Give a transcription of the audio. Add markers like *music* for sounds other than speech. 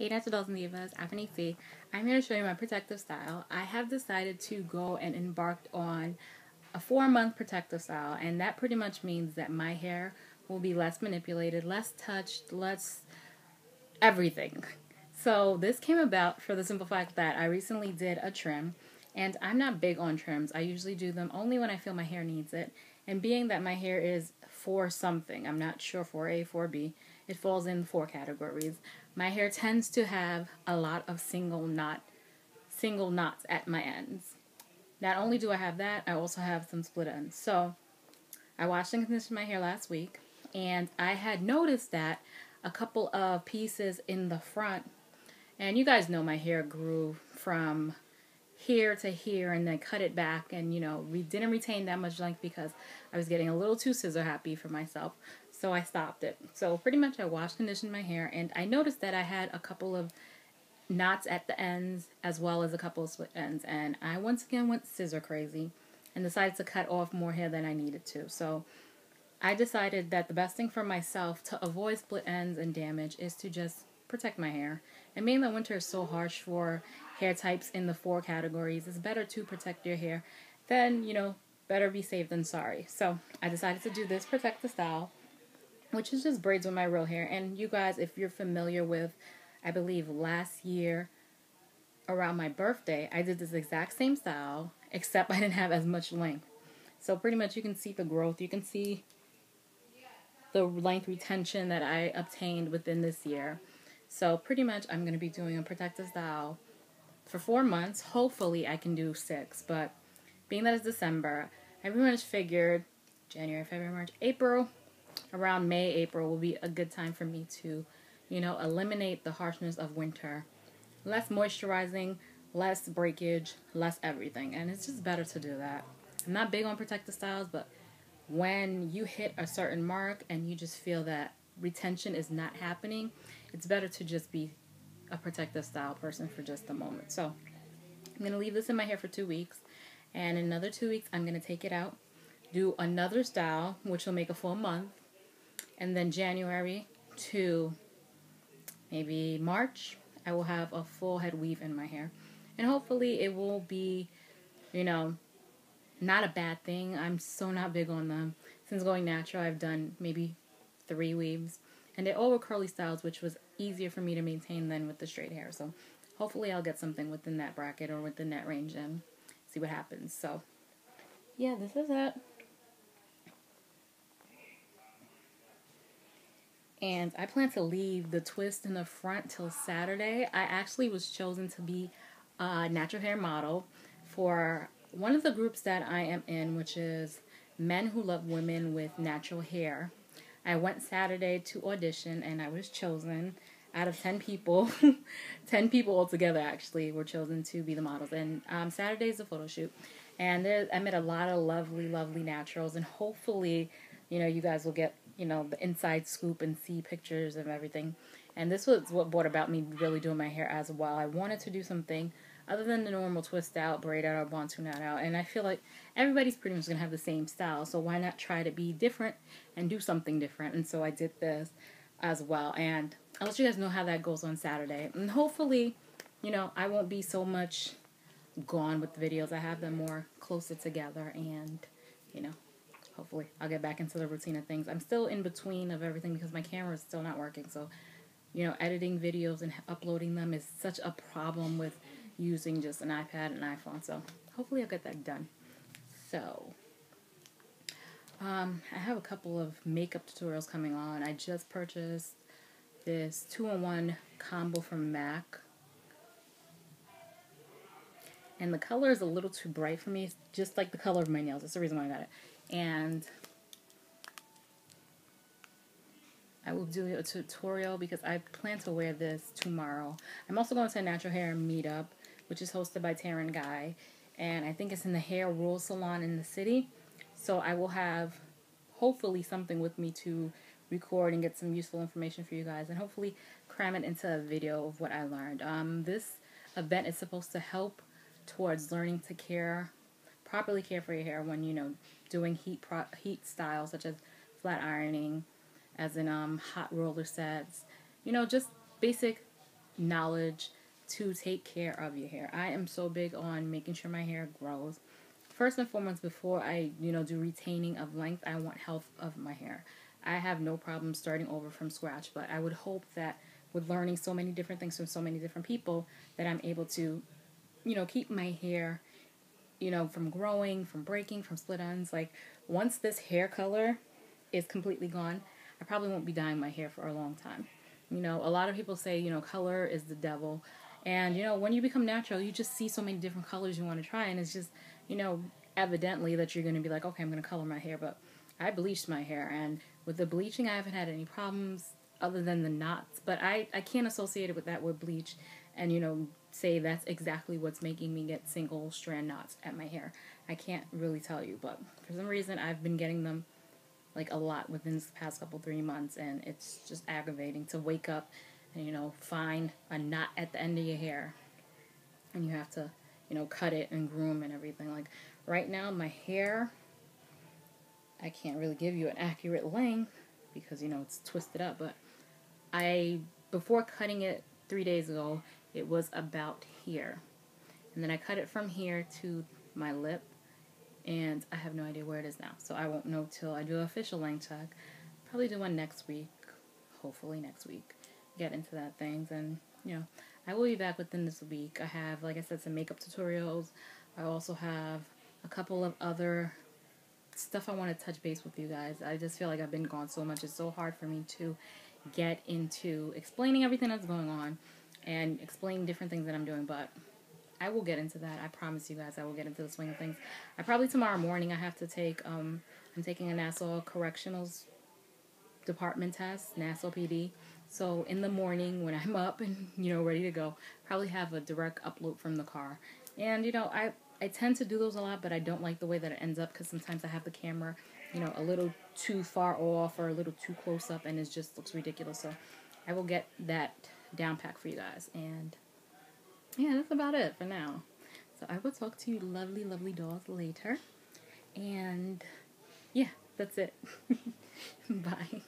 Hey Natural Dolls and Divas, C. I'm here to show you my protective style. I have decided to go and embarked on a four month protective style and that pretty much means that my hair will be less manipulated, less touched, less everything. So this came about for the simple fact that I recently did a trim and I'm not big on trims. I usually do them only when I feel my hair needs it. And being that my hair is for something, I'm not sure for A, for B, it falls in four categories. My hair tends to have a lot of single knot, single knots at my ends. Not only do I have that, I also have some split ends. So I washed and conditioned my hair last week, and I had noticed that a couple of pieces in the front, and you guys know my hair grew from here to here and then cut it back and you know we didn't retain that much length because I was getting a little too scissor happy for myself. So I stopped it. So pretty much I washed conditioned my hair and I noticed that I had a couple of knots at the ends as well as a couple of split ends and I once again went scissor crazy and decided to cut off more hair than I needed to. So I decided that the best thing for myself to avoid split ends and damage is to just protect my hair. And being that winter is so harsh for hair types in the four categories, it's better to protect your hair than, you know, better be safe than sorry. So I decided to do this protect the style, which is just braids with my real hair. And you guys, if you're familiar with, I believe last year around my birthday, I did this exact same style, except *laughs* I didn't have as much length. So pretty much you can see the growth. You can see the length retention that I obtained within this year. So pretty much I'm going to be doing a protective style for four months. Hopefully I can do six, but being that it's December, I pretty much figured January, February, March, April, around May, April will be a good time for me to, you know, eliminate the harshness of winter. Less moisturizing, less breakage, less everything. And it's just better to do that. I'm not big on protective styles, but when you hit a certain mark and you just feel that retention is not happening, it's better to just be a protective style person for just a moment. So I'm going to leave this in my hair for two weeks. And in another two weeks, I'm going to take it out, do another style, which will make a full month. And then January to maybe March, I will have a full head weave in my hair. And hopefully it will be, you know, not a bad thing. I'm so not big on them. Since going natural, I've done maybe three weaves. And they all were curly styles, which was easier for me to maintain than with the straight hair. So hopefully I'll get something within that bracket or within that range and see what happens. So yeah, this is it. And I plan to leave the twist in the front till Saturday. I actually was chosen to be a natural hair model for one of the groups that I am in, which is Men Who Love Women with Natural Hair. I went Saturday to audition and I was chosen out of 10 people. *laughs* 10 people altogether actually were chosen to be the models. And um, Saturday is a photo shoot. And there, I met a lot of lovely, lovely naturals. And hopefully, you know, you guys will get, you know, the inside scoop and see pictures of everything. And this was what brought about me really doing my hair as well. I wanted to do something other than the normal twist out, braid out, or bantu knot out. And I feel like everybody's pretty much going to have the same style. So why not try to be different and do something different? And so I did this as well. And I'll let you guys know how that goes on Saturday. And hopefully, you know, I won't be so much gone with the videos. I have them more closer together and, you know, hopefully I'll get back into the routine of things. I'm still in between of everything because my camera is still not working. So, you know, editing videos and uploading them is such a problem with using just an iPad and iPhone. So hopefully I'll get that done. So um, I have a couple of makeup tutorials coming on. I just purchased this two-in-one combo from MAC. And the color is a little too bright for me. It's just like the color of my nails. That's the reason why I got it. And I will do a tutorial because I plan to wear this tomorrow. I'm also going to a natural hair meetup which is hosted by Taren Guy. And I think it's in the Hair Rule Salon in the city. So I will have hopefully something with me to record and get some useful information for you guys and hopefully cram it into a video of what I learned. Um, this event is supposed to help towards learning to care, properly care for your hair when, you know, doing heat pro heat styles such as flat ironing, as in um, hot roller sets, you know, just basic knowledge to take care of your hair. I am so big on making sure my hair grows. First and foremost, before I, you know, do retaining of length, I want health of my hair. I have no problem starting over from scratch, but I would hope that with learning so many different things from so many different people that I'm able to, you know, keep my hair, you know, from growing, from breaking, from split ends. Like once this hair color is completely gone, I probably won't be dyeing my hair for a long time. You know, a lot of people say, you know, color is the devil. And, you know, when you become natural, you just see so many different colors you want to try. And it's just, you know, evidently that you're going to be like, okay, I'm going to color my hair. But I bleached my hair. And with the bleaching, I haven't had any problems other than the knots. But I, I can't associate it with that word bleach and, you know, say that's exactly what's making me get single strand knots at my hair. I can't really tell you. But for some reason, I've been getting them like a lot within the past couple three months and it's just aggravating to wake up and you know find a knot at the end of your hair and you have to you know cut it and groom and everything like right now my hair I can't really give you an accurate length because you know it's twisted up but I before cutting it three days ago, it was about here. And then I cut it from here to my lip, and I have no idea where it is now. So I won't know till I do an official length check. Probably do one next week, hopefully next week. Get into that things, and you know, I will be back within this week. I have, like I said, some makeup tutorials. I also have a couple of other stuff I want to touch base with you guys. I just feel like I've been gone so much. It's so hard for me to get into explaining everything that's going on and explain different things that I'm doing, but I will get into that. I promise you guys I will get into the swing of things. I probably tomorrow morning I have to take um I'm taking a Nassau Correctionals Department test, Nassau PD. So in the morning when I'm up and you know ready to go, probably have a direct upload from the car. And you know, I I tend to do those a lot, but I don't like the way that it ends up because sometimes I have the camera you know, a little too far off or a little too close up and it just looks ridiculous. So I will get that down pack for you guys. And yeah, that's about it for now. So I will talk to you lovely, lovely dolls later. And yeah, that's it. *laughs* Bye.